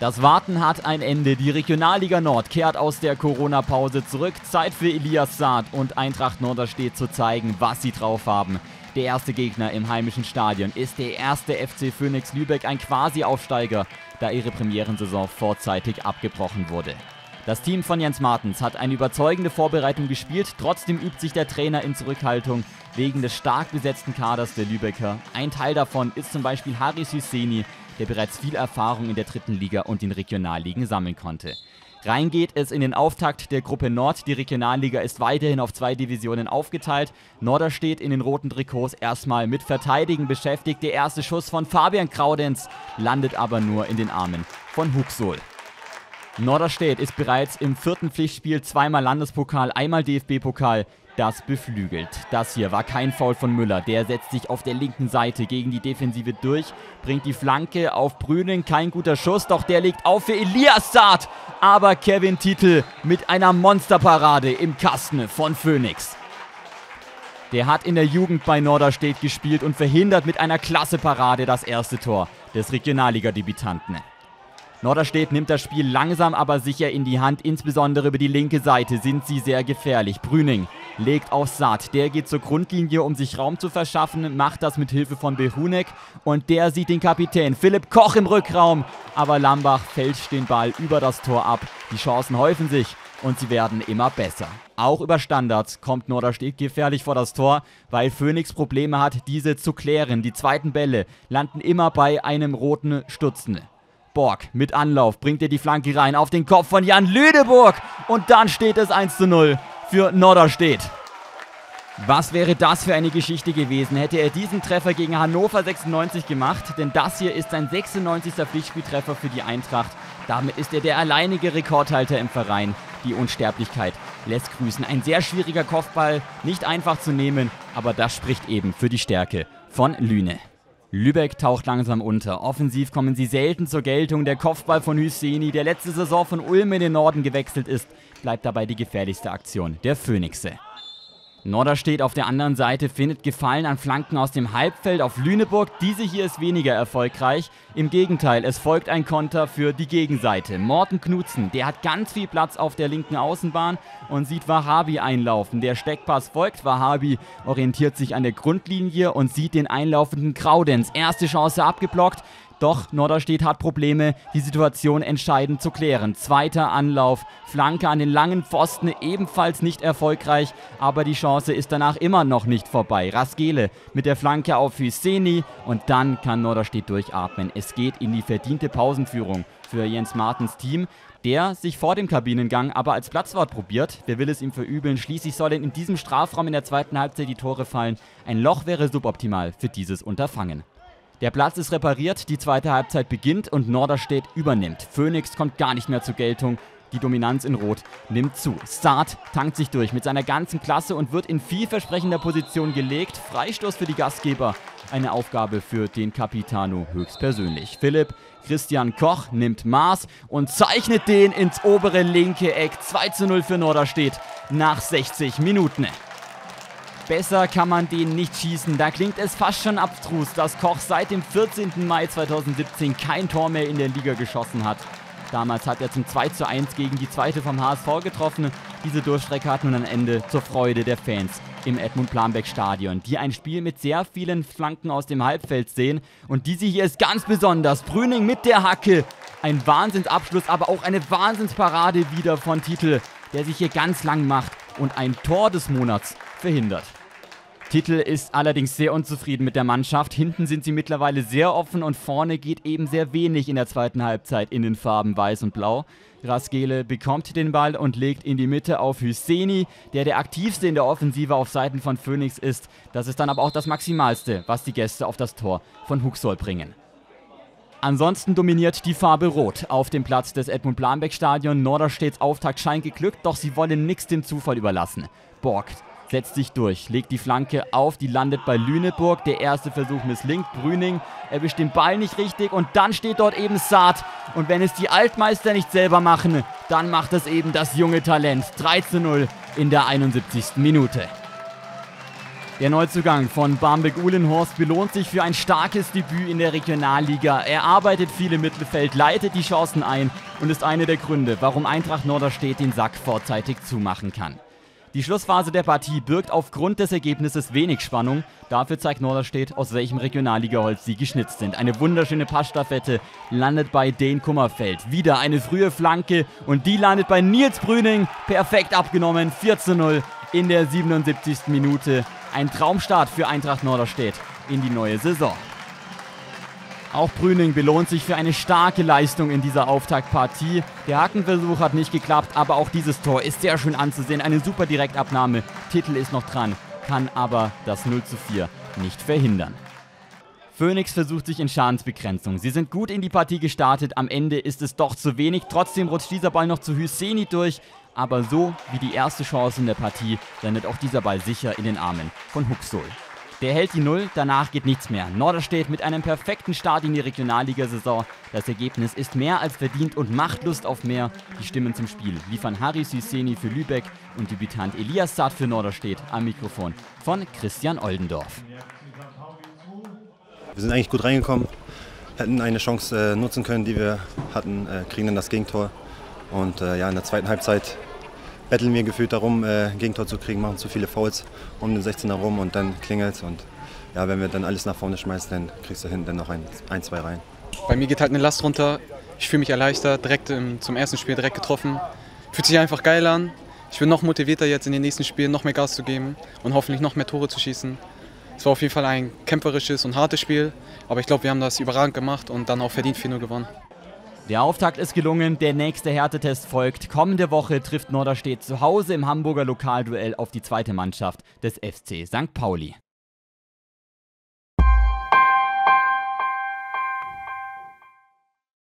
Das Warten hat ein Ende. Die Regionalliga Nord kehrt aus der Corona-Pause zurück. Zeit für Elias Saad und Eintracht Norderstedt zu zeigen, was sie drauf haben. Der erste Gegner im heimischen Stadion ist der erste FC Phoenix Lübeck, ein Quasi-Aufsteiger, da ihre Premierensaison vorzeitig abgebrochen wurde. Das Team von Jens Martens hat eine überzeugende Vorbereitung gespielt, trotzdem übt sich der Trainer in Zurückhaltung wegen des stark besetzten Kaders der Lübecker. Ein Teil davon ist zum Beispiel Haris Hüseni, der bereits viel Erfahrung in der dritten Liga und den Regionalligen sammeln konnte. Rein geht es in den Auftakt der Gruppe Nord. Die Regionalliga ist weiterhin auf zwei Divisionen aufgeteilt. Norder steht in den roten Trikots erstmal mit Verteidigen beschäftigt. Der erste Schuss von Fabian Kraudenz landet aber nur in den Armen von Huxol. Norderstedt ist bereits im vierten Pflichtspiel zweimal Landespokal, einmal DFB-Pokal das beflügelt. Das hier war kein Foul von Müller. Der setzt sich auf der linken Seite gegen die Defensive durch, bringt die Flanke auf Brüning. Kein guter Schuss, doch der liegt auf für Elias Saad. Aber Kevin Titel mit einer Monsterparade im Kasten von Phoenix. Der hat in der Jugend bei Norderstedt gespielt und verhindert mit einer klasse Parade das erste Tor des Regionalliga-Debütanten. Norderstedt nimmt das Spiel langsam aber sicher in die Hand, insbesondere über die linke Seite sind sie sehr gefährlich. Brüning legt auf Saat, der geht zur Grundlinie, um sich Raum zu verschaffen, macht das mit Hilfe von Behunek und der sieht den Kapitän Philipp Koch im Rückraum, aber Lambach fälscht den Ball über das Tor ab. Die Chancen häufen sich und sie werden immer besser. Auch über Standards kommt Norderstedt gefährlich vor das Tor, weil Phoenix Probleme hat, diese zu klären. Die zweiten Bälle landen immer bei einem roten Stutzen. Borg mit Anlauf bringt er die Flanke rein auf den Kopf von Jan Lüdeburg und dann steht es 1 zu 0 für Norderstedt. Was wäre das für eine Geschichte gewesen, hätte er diesen Treffer gegen Hannover 96 gemacht? Denn das hier ist sein 96. Pflichtspieltreffer für die Eintracht. Damit ist er der alleinige Rekordhalter im Verein. Die Unsterblichkeit lässt grüßen. Ein sehr schwieriger Kopfball, nicht einfach zu nehmen, aber das spricht eben für die Stärke von Lüne. Lübeck taucht langsam unter. Offensiv kommen sie selten zur Geltung. Der Kopfball von Hüseni, der letzte Saison von Ulm in den Norden gewechselt ist, bleibt dabei die gefährlichste Aktion der Phönixe. Norderstedt auf der anderen Seite findet Gefallen an Flanken aus dem Halbfeld auf Lüneburg. Diese hier ist weniger erfolgreich. Im Gegenteil, es folgt ein Konter für die Gegenseite. Morten Knutzen, der hat ganz viel Platz auf der linken Außenbahn und sieht Wahabi einlaufen. Der Steckpass folgt. Wahabi orientiert sich an der Grundlinie und sieht den einlaufenden Kraudens. Erste Chance abgeblockt. Doch Norderstedt hat Probleme, die Situation entscheidend zu klären. Zweiter Anlauf, Flanke an den langen Pfosten, ebenfalls nicht erfolgreich, aber die Chance ist danach immer noch nicht vorbei. Raskele mit der Flanke auf Hüseni und dann kann Norderstedt durchatmen. Es geht in die verdiente Pausenführung für Jens Martens Team der sich vor dem Kabinengang aber als Platzwart probiert. Wer will es ihm verübeln? Schließlich sollen in diesem Strafraum in der zweiten Halbzeit die Tore fallen. Ein Loch wäre suboptimal für dieses Unterfangen. Der Platz ist repariert, die zweite Halbzeit beginnt und Norderstedt übernimmt. Phoenix kommt gar nicht mehr zur Geltung. Die Dominanz in Rot nimmt zu. Start tankt sich durch mit seiner ganzen Klasse und wird in vielversprechender Position gelegt. Freistoß für die Gastgeber. Eine Aufgabe für den Capitano höchstpersönlich. Philipp Christian Koch nimmt Maß und zeichnet den ins obere linke Eck. 2 zu 0 für Norderstedt nach 60 Minuten. Besser kann man den nicht schießen. Da klingt es fast schon abstrus, dass Koch seit dem 14. Mai 2017 kein Tor mehr in der Liga geschossen hat. Damals hat er zum 2 zu 1 gegen die zweite vom HSV getroffen. Diese Durchstrecke hat nun ein Ende zur Freude der Fans im Edmund Planbeck Stadion, die ein Spiel mit sehr vielen Flanken aus dem Halbfeld sehen. Und diese hier ist ganz besonders. Brüning mit der Hacke. Ein Wahnsinnsabschluss, aber auch eine Wahnsinnsparade wieder von Titel, der sich hier ganz lang macht und ein Tor des Monats verhindert. Titel ist allerdings sehr unzufrieden mit der Mannschaft. Hinten sind sie mittlerweile sehr offen und vorne geht eben sehr wenig in der zweiten Halbzeit in den Farben Weiß und Blau. Raskele bekommt den Ball und legt in die Mitte auf Hüseni, der der aktivste in der Offensive auf Seiten von Phoenix ist. Das ist dann aber auch das Maximalste, was die Gäste auf das Tor von Huxoll bringen. Ansonsten dominiert die Farbe Rot auf dem Platz des Edmund Blanbeck Stadion. Norderstedts Auftakt scheint geglückt, doch sie wollen nichts dem Zufall überlassen. Borg setzt sich durch, legt die Flanke auf, die landet bei Lüneburg. Der erste Versuch misslingt. Brüning erwischt den Ball nicht richtig und dann steht dort eben Saad. Und wenn es die Altmeister nicht selber machen, dann macht es eben das junge Talent. 3 zu 0 in der 71. Minute. Der Neuzugang von Barmbek-Uhlenhorst belohnt sich für ein starkes Debüt in der Regionalliga. Er arbeitet viel im Mittelfeld, leitet die Chancen ein und ist einer der Gründe, warum Eintracht Norderstedt den Sack vorzeitig zumachen kann. Die Schlussphase der Partie birgt aufgrund des Ergebnisses wenig Spannung. Dafür zeigt Norderstedt, aus welchem Regionalligaholz sie geschnitzt sind. Eine wunderschöne Passstaffette landet bei Dane Kummerfeld. Wieder eine frühe Flanke und die landet bei Nils Brüning. Perfekt abgenommen, 4 zu 0 in der 77. Minute. Ein Traumstart für Eintracht Norderstedt in die neue Saison. Auch Brüning belohnt sich für eine starke Leistung in dieser Auftaktpartie. Der Hackenversuch hat nicht geklappt, aber auch dieses Tor ist sehr schön anzusehen. Eine super Direktabnahme. Titel ist noch dran, kann aber das 0 zu 4 nicht verhindern. Phoenix versucht sich in Schadensbegrenzung. Sie sind gut in die Partie gestartet, am Ende ist es doch zu wenig. Trotzdem rutscht dieser Ball noch zu Hüseni durch. Aber so wie die erste Chance in der Partie landet auch dieser Ball sicher in den Armen von Huxol. Der hält die Null, danach geht nichts mehr. Norderstedt mit einem perfekten Start in die Regionalligasaison. Das Ergebnis ist mehr als verdient und macht Lust auf mehr. Die Stimmen zum Spiel liefern Harry Sisseni für Lübeck und Debütant Elias Saad für Norderstedt am Mikrofon von Christian Oldendorf. Wir sind eigentlich gut reingekommen, hätten eine Chance äh, nutzen können, die wir hatten, äh, kriegen dann das Gegentor. Und äh, ja, in der zweiten Halbzeit betteln wir gefühlt darum, äh, Gegentor zu kriegen, machen zu viele Fouls um den 16er rum und dann klingelt und ja, wenn wir dann alles nach vorne schmeißen, dann kriegst du hinten dann noch ein, ein zwei rein. Bei mir geht halt eine Last runter. Ich fühle mich erleichtert, direkt im, zum ersten Spiel direkt getroffen. Fühlt sich einfach geil an. Ich bin noch motivierter jetzt in den nächsten Spielen noch mehr Gas zu geben und hoffentlich noch mehr Tore zu schießen. Es war auf jeden Fall ein kämpferisches und hartes Spiel, aber ich glaube, wir haben das überragend gemacht und dann auch verdient 4-0 gewonnen. Der Auftakt ist gelungen, der nächste Härtetest folgt. Kommende Woche trifft Norderstedt zu Hause im Hamburger Lokalduell auf die zweite Mannschaft des FC St. Pauli.